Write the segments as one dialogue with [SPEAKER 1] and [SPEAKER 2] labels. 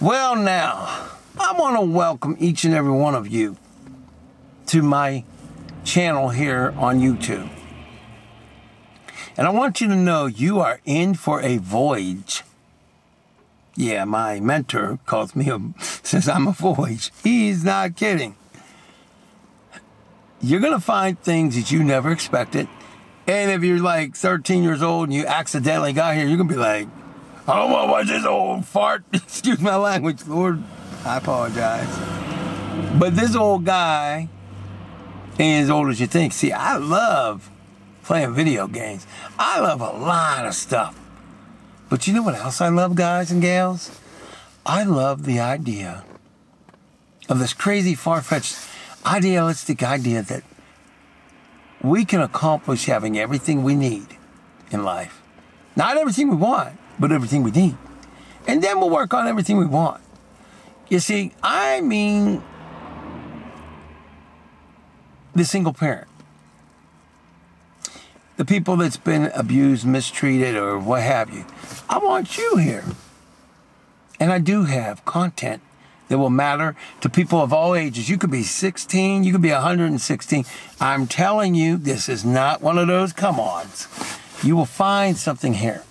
[SPEAKER 1] Well, now, I want to welcome each and every one of you to my channel here on YouTube. And I want you to know you are in for a voyage. Yeah, my mentor calls me a, says I'm a voyage. He's not kidding. You're going to find things that you never expected. And if you're like 13 years old and you accidentally got here, you're going to be like, I don't want to watch this old fart. Excuse my language, Lord. I apologize. But this old guy ain't as old as you think. See, I love playing video games. I love a lot of stuff. But you know what else I love, guys and gals? I love the idea of this crazy, far fetched, idealistic idea that we can accomplish having everything we need in life. Not everything we want, but everything we need. And then we'll work on everything we want. You see, I mean the single parent. The people that's been abused, mistreated, or what have you. I want you here. And I do have content that will matter to people of all ages. You could be 16, you could be 116. I'm telling you, this is not one of those come ons. You will find something here.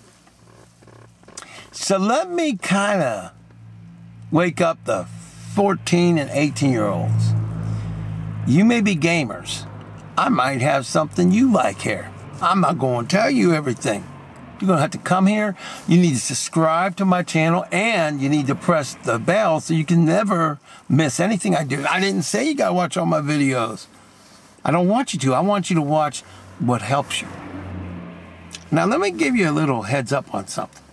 [SPEAKER 1] So let me kind of wake up the 14 and 18 year olds. You may be gamers. I might have something you like here. I'm not going to tell you everything. You're going to have to come here. You need to subscribe to my channel and you need to press the bell so you can never miss anything I do. I didn't say you got to watch all my videos. I don't want you to. I want you to watch what helps you. Now, let me give you a little heads up on something.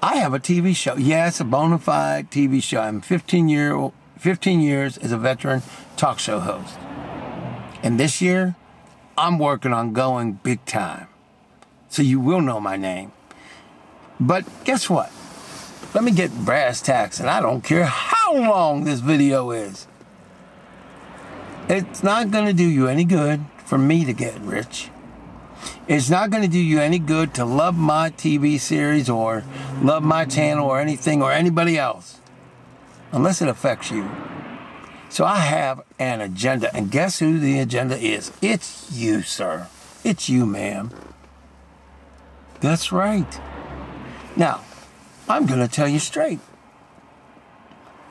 [SPEAKER 1] I have a TV show. Yes, a bona fide TV show. I'm 15 year 15 years as a veteran talk show host. And this year, I'm working on going big time so you will know my name. But guess what? Let me get brass tacks, and I don't care how long this video is. It's not going to do you any good for me to get rich. It's not going to do you any good to love my TV series or love my channel or anything or anybody else unless it affects you. So I have an agenda, and guess who the agenda is? It's you, sir. It's you, ma'am. That's right. Now, I'm going to tell you straight.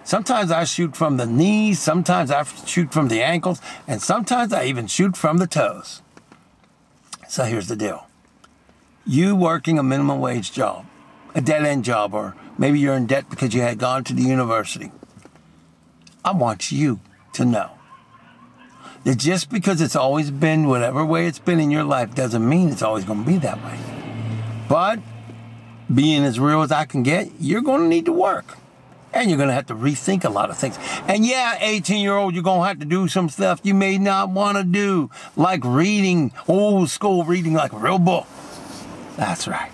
[SPEAKER 1] Sometimes I shoot from the knees, sometimes I shoot from the ankles, and sometimes I even shoot from the toes. So here's the deal you working a minimum wage job, a dead end job, or maybe you're in debt because you had gone to the university. I want you to know that just because it's always been whatever way it's been in your life doesn't mean it's always going to be that way. But being as real as I can get, you're going to need to work. And you're going to have to rethink a lot of things. And yeah, 18 year old, you're going to have to do some stuff you may not want to do, like reading, old school reading, like a real book. That's right.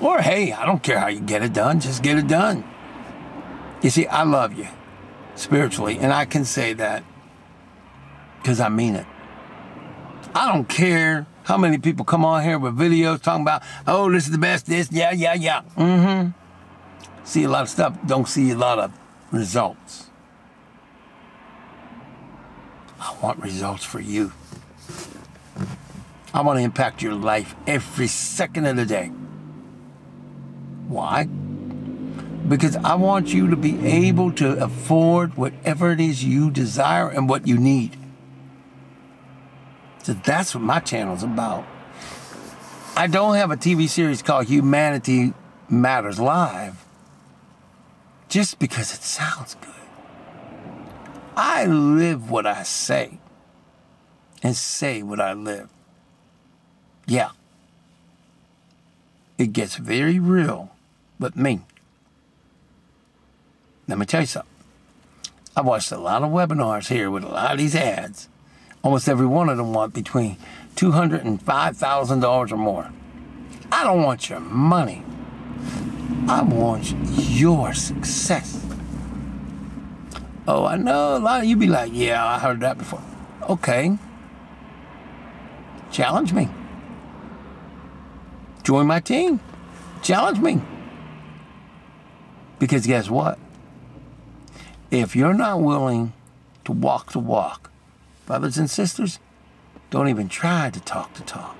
[SPEAKER 1] Or hey, I don't care how you get it done, just get it done. You see, I love you spiritually, and I can say that because I mean it. I don't care how many people come on here with videos talking about, oh, this is the best, this, yeah, yeah, yeah. Mm-hmm. See a lot of stuff, don't see a lot of results. I want results for you. I want to impact your life every second of the day. Why? Because I want you to be able to afford whatever it is you desire and what you need. So that's what my channel's about. I don't have a TV series called Humanity Matters Live just because it sounds good. I live what I say and say what I live. Yeah. It gets very real, but me. Let me tell you something. I've watched a lot of webinars here with a lot of these ads Almost every one of them want between $200 and $5,000 or more. I don't want your money. I want your success. Oh, I know a lot of you be like, yeah, I heard that before. Okay. Challenge me. Join my team. Challenge me. Because guess what? If you're not willing to walk the walk, brothers and sisters, don't even try to talk the talk.